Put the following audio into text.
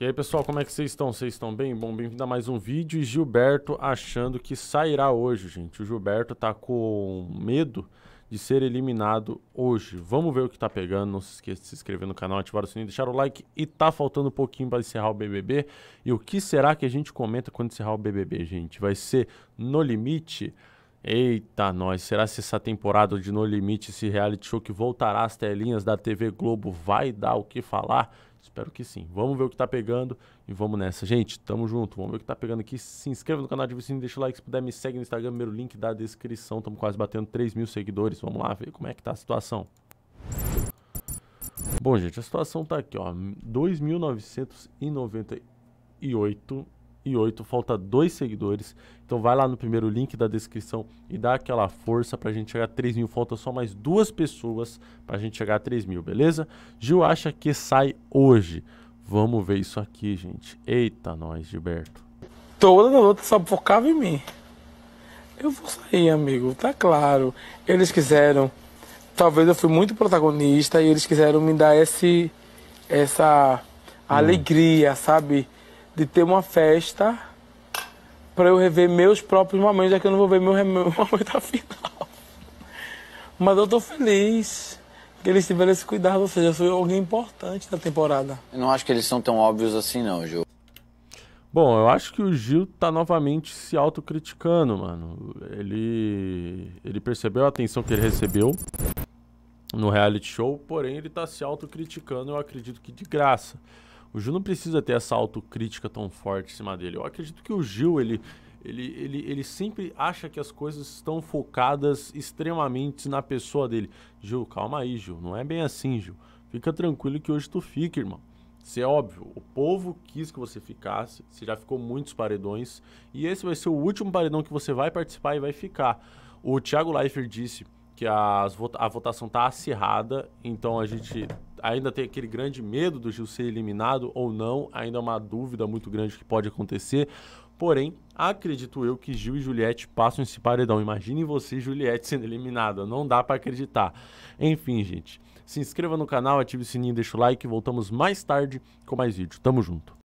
E aí, pessoal, como é que vocês estão? Vocês estão bem? Bom, bem-vindo a mais um vídeo. E Gilberto achando que sairá hoje, gente. O Gilberto tá com medo de ser eliminado hoje. Vamos ver o que tá pegando. Não se esqueça de se inscrever no canal, ativar o sininho, deixar o like. E tá faltando um pouquinho para encerrar o BBB. E o que será que a gente comenta quando encerrar o BBB, gente? Vai ser no limite? Eita, nós. Será que essa temporada de No Limite, esse reality show que voltará às telinhas da TV Globo, vai dar o que falar? Espero que sim. Vamos ver o que tá pegando e vamos nessa. Gente, tamo junto. Vamos ver o que tá pegando aqui. Se inscreva no canal de vizinho, deixa o like. Se puder, me segue no Instagram. Primeiro link da descrição. Estamos quase batendo 3 mil seguidores. Vamos lá ver como é que tá a situação. Bom, gente, a situação tá aqui, ó. 2.998 e 8, falta dois seguidores. Então vai lá no primeiro link da descrição e dá aquela força pra gente chegar a 3 mil. Falta só mais duas pessoas pra gente chegar a 3 mil, beleza? Gil acha que sai hoje. Vamos ver isso aqui, gente. Eita, nós, Gilberto. Toda luta só focava em mim. Eu vou sair, amigo, tá claro. Eles quiseram. Talvez eu fui muito protagonista e eles quiseram me dar esse, essa hum. alegria, sabe? De ter uma festa para eu rever meus próprios momentos, já que eu não vou ver meu, meu momento final. Mas eu tô feliz que eles tiveram esse cuidado, ou seja, eu sou alguém importante na temporada. Eu não acho que eles são tão óbvios assim, não, Gil. Bom, eu acho que o Gil tá novamente se autocriticando, mano. Ele, ele percebeu a atenção que ele recebeu no reality show, porém ele tá se autocriticando, eu acredito que de graça. O Gil não precisa ter essa autocrítica tão forte em cima dele. Eu acredito que o Gil, ele, ele, ele, ele sempre acha que as coisas estão focadas extremamente na pessoa dele. Gil, calma aí, Gil. Não é bem assim, Gil. Fica tranquilo que hoje tu fica, irmão. Isso é óbvio. O povo quis que você ficasse. Você já ficou muitos paredões. E esse vai ser o último paredão que você vai participar e vai ficar. O Thiago Leifert disse que as, a votação está acirrada, então a gente ainda tem aquele grande medo do Gil ser eliminado ou não, ainda é uma dúvida muito grande que pode acontecer. Porém, acredito eu que Gil e Juliette passam esse paredão. Imagine você Juliette sendo eliminada, não dá para acreditar. Enfim, gente, se inscreva no canal, ative o sininho, deixa o like, voltamos mais tarde com mais vídeo. Tamo junto.